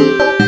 you